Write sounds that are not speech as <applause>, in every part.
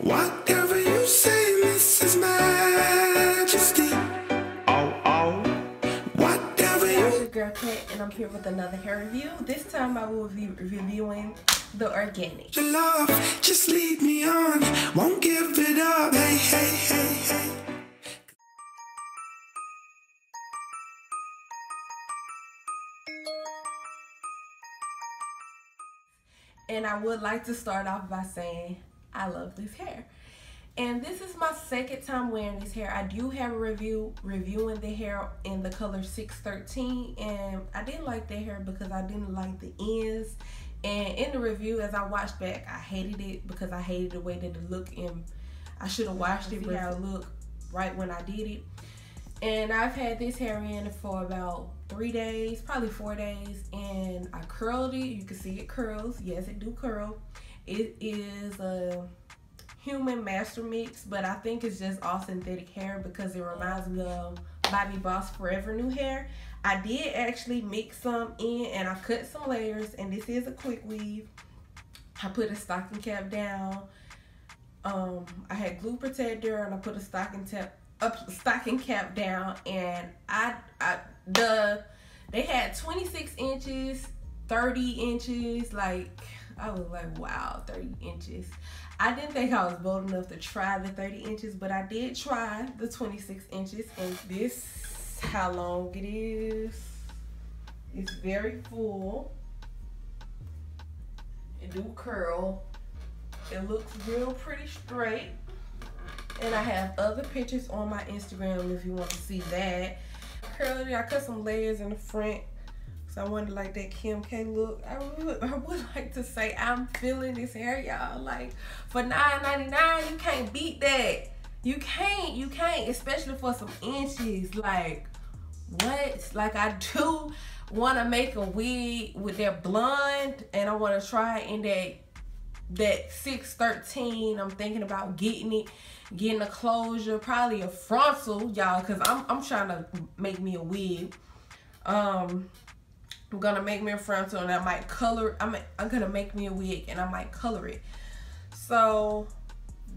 Whatever you say, Mrs. Majesty. Oh, oh. Whatever It's your girl Kat, and I'm here with another hair review. This time I will be reviewing the Organique. Your love, just lead me on. Won't give it up. Hey, hey, hey, hey. And I would like to start off by saying I love this hair. And this is my second time wearing this hair. I do have a review reviewing the hair in the color 613 and I didn't like the hair because I didn't like the ends. And in the review as I watched back, I hated it because I hated the way that it looked and I should have washed it, but how it looked right when I did it. And I've had this hair in for about three days, probably four days, and I curled it. You can see it curls. Yes, it do curl. It is a human MasterMix, but I think it's just all synthetic hair because it reminds me of Bobbi Boss Forever Nu Hair. I did actually mix some in and I cut some layers, and this is a quick weave. I put a stocking cap down. Um, I had glue protector and I put a stocking cap up stocking cap down and I I the they had 26 inches 30 inches like I was like wow 30 inches I didn't think I was bold enough to try the 30 inches but I did try the 26 inches and this how long it is it's very full it do curl it looks real pretty straight and I have other pictures on my Instagram if you want to see that. Curly, I cut some layers in the front. So I wanted like that Kim K look. I would, <laughs> I would like to say I'm feeling this hair, y'all. Like for $9.99, you can't beat that. You can't, you can't, especially for some inches. Like what? Like I do want to make a wig with that blonde and I want to try in that that 613 i'm thinking about getting it getting a closure probably a frontal y'all because i'm i'm trying to make me a wig um i'm gonna make me a frontal and i might color i'm i'm gonna make me a wig and i might color it. So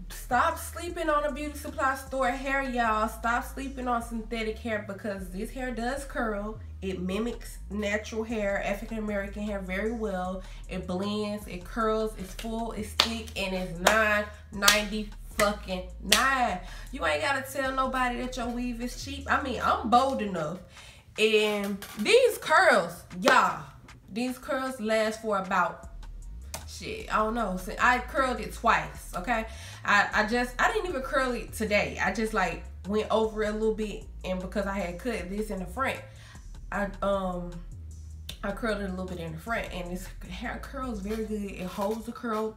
stop sleeping on a beauty supply store hair y'all. Stop sleeping on synthetic hair because this hair does curl. It mimics natural hair african american hair very well. It blends it curls it's full it's thick and it's 990 fucking nine. You ain't gotta tell nobody that your weave is cheap. I mean i'm bold enough and these curls y'all these curls last for about shit, I don't know. I curled it twice, okay? I, I just, I didn't even curl it today. I just like went over it a little bit and because I had cut this in the front, I, um, I curled it a little bit in the front and this hair curls very good. It holds the curl,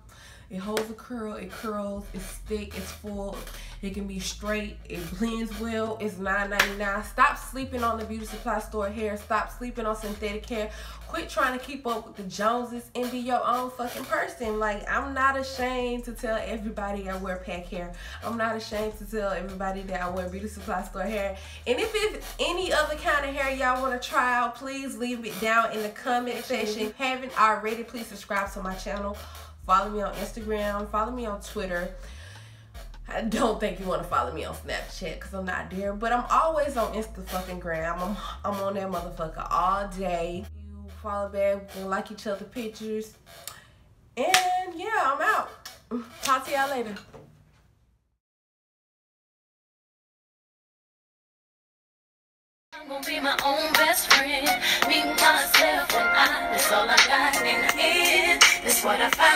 it holds a curl, it curls, it's thick, it's full, it can be straight, it blends well, it's $9.99. Stop sleeping on the beauty supply store hair, stop sleeping on synthetic hair. Quit trying to keep up with the Joneses and be your own fucking person. Like, I'm not ashamed to tell everybody I wear pack hair. I'm not ashamed to tell everybody that I wear beauty supply store hair. And if it's any other kind of hair y'all want to try out, please leave it down in the comment section. Haven't already, please subscribe to my channel. Follow me on Instagram. Follow me on Twitter. I don't think you want to follow me on Snapchat because I'm not there. But I'm always on Insta fucking gram. I'm, I'm on that motherfucker all day. You follow back, and like each other pictures. And yeah, I'm out. Talk to y'all later. I'm gonna be my own best friend. Me, myself, and I. That's all I got in the end. That's what I find.